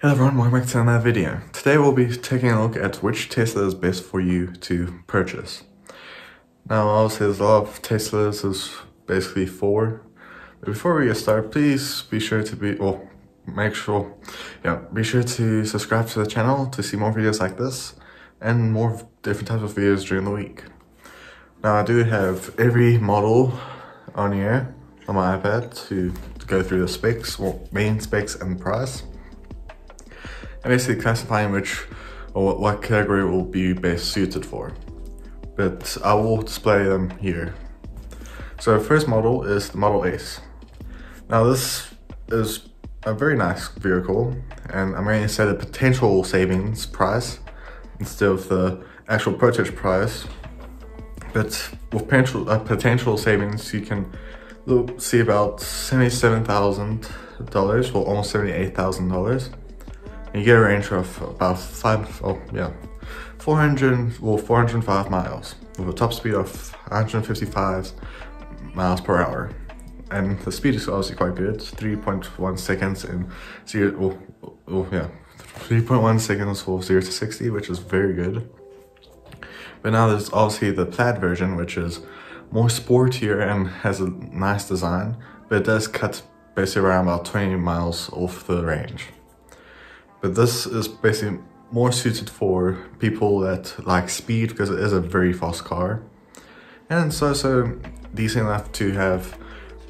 Hello everyone, welcome back to another video. Today we'll be taking a look at which Tesla is best for you to purchase. Now obviously there's a lot of Teslas, there's basically four. But before we get started, please be sure to be, well, make sure, yeah, be sure to subscribe to the channel to see more videos like this and more different types of videos during the week. Now I do have every model on here on my iPad to, to go through the specs, well, main specs and price and basically classifying which or what category will be best suited for. But I will display them here. So first model is the Model S. Now this is a very nice vehicle and I'm going to set a potential savings price instead of the actual purchase price. But with potential, uh, potential savings, you can see about $77,000 or almost $78,000 you get a range of about five, oh yeah, 400 or 405 miles with a top speed of 155 miles per hour. And the speed is obviously quite good, 3.1 seconds in zero, oh, oh yeah, 3.1 seconds for 0 to 60, which is very good. But now there's obviously the plaid version, which is more sportier and has a nice design, but it does cut basically around about 20 miles off the range. But this is basically more suited for people that like speed because it is a very fast car. And it's also decent enough to have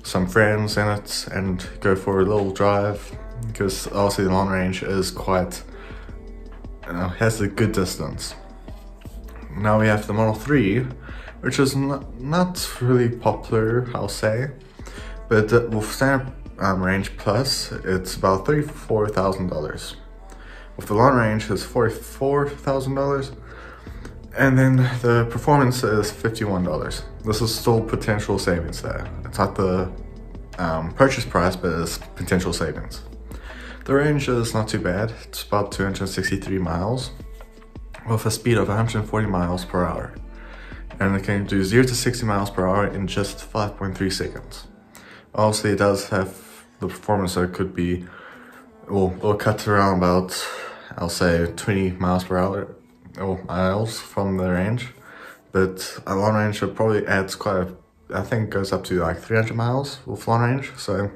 some friends in it and go for a little drive because obviously the long range is quite, you know, has a good distance. Now we have the Model 3, which is not, not really popular, I'll say, but with standard um, range plus, it's about $34,000 with the long range is $44,000 and then the performance is $51. This is still potential savings there. It's not the um, purchase price, but it's potential savings. The range is not too bad. It's about 263 miles with a speed of 140 miles per hour. And it can do 0 to 60 miles per hour in just 5.3 seconds. Obviously, it does have the performance that could be, well, cut around about I'll say 20 miles per hour or miles from the range. But a long range it probably adds quite a, I think goes up to like 300 miles with long range. So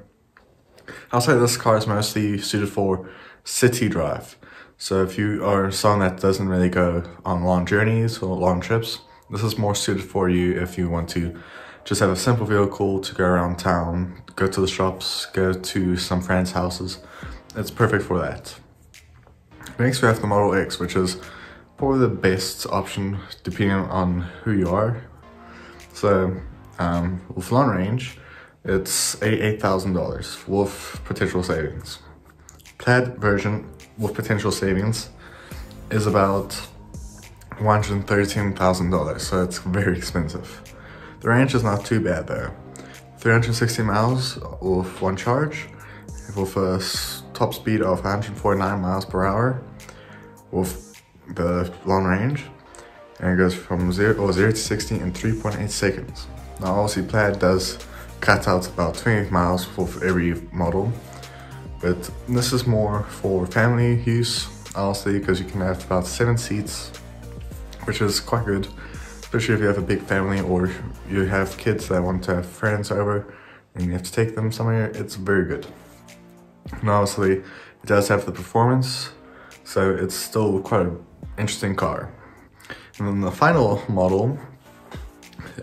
I'll say this car is mostly suited for city drive. So if you are someone that doesn't really go on long journeys or long trips, this is more suited for you if you want to just have a simple vehicle to go around town, go to the shops, go to some friends' houses. It's perfect for that. Next we have the Model X, which is probably the best option depending on who you are. So um, with long range, it's $88,000 with potential savings. Plaid version with potential savings is about $113,000, so it's very expensive. The range is not too bad though. 360 miles with one charge, with a top speed of 149 miles per hour with the long range and it goes from 0, oh, 0 to 60 in 3.8 seconds. Now obviously Plaid does cut out about 20 miles for every model but this is more for family use honestly because you can have about 7 seats which is quite good especially if you have a big family or you have kids that want to have friends over and you have to take them somewhere it's very good. And obviously, it does have the performance, so it's still quite an interesting car. And then the final model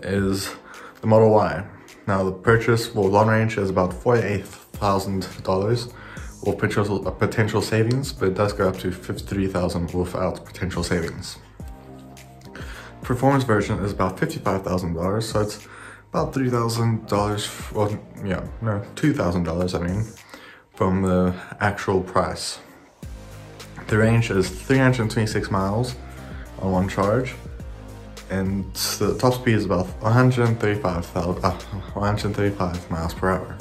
is the Model Y. Now the purchase, well long range is about $48,000 or potential, uh, potential savings, but it does go up to 53000 without potential savings. Performance version is about $55,000, so it's about $3,000, well, yeah, no, $2,000 I mean, from the actual price. The range is 326 miles on one charge and the top speed is about 135, uh, 135 miles per hour.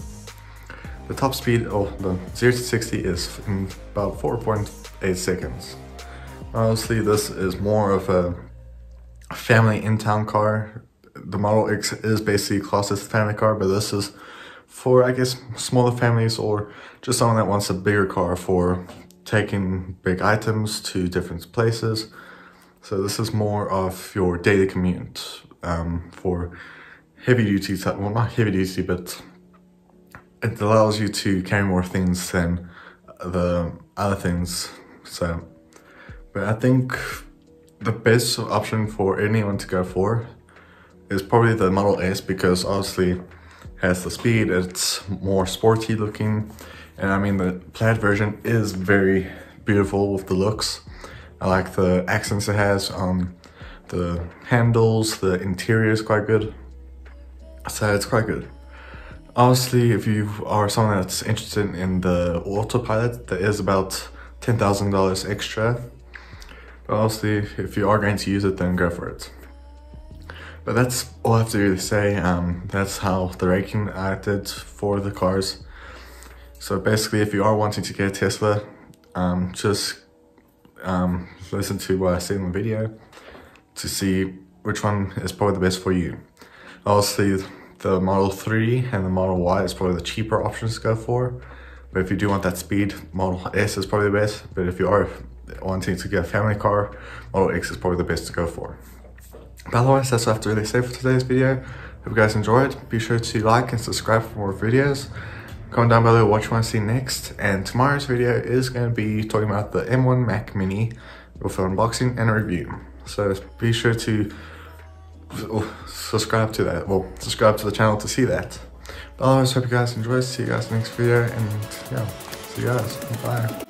The top speed of oh, the 0 to 60 is in about 4.8 seconds. Honestly, this is more of a family in-town car. The Model X is basically classed as a family car, but this is for, I guess, smaller families or just someone that wants a bigger car for taking big items to different places. So this is more of your daily commute um, for heavy duty, well not heavy duty, but it allows you to carry more things than the other things. So, but I think the best option for anyone to go for is probably the Model S because obviously has the speed, it's more sporty looking, and I mean the plaid version is very beautiful with the looks. I like the accents it has on the handles, the interior is quite good. So it's quite good. Honestly, if you are someone that's interested in the autopilot, that is about $10,000 extra. But honestly, if you are going to use it, then go for it. But that's all I have to really say. Um, that's how the ranking did for the cars. So basically, if you are wanting to get a Tesla, um, just um, listen to what I say in the video to see which one is probably the best for you. Obviously, the Model 3 and the Model Y is probably the cheaper options to go for. But if you do want that speed, Model S is probably the best. But if you are wanting to get a family car, Model X is probably the best to go for. Otherwise, that's all I have to really say for today's video. Hope you guys enjoyed. Be sure to like and subscribe for more videos. Comment down below what you want to see next. And tomorrow's video is going to be talking about the M1 Mac Mini with an unboxing and review. So be sure to oh, subscribe to that. Well, subscribe to the channel to see that. But otherwise, hope you guys enjoy. See you guys next video. And yeah, see you guys. Bye.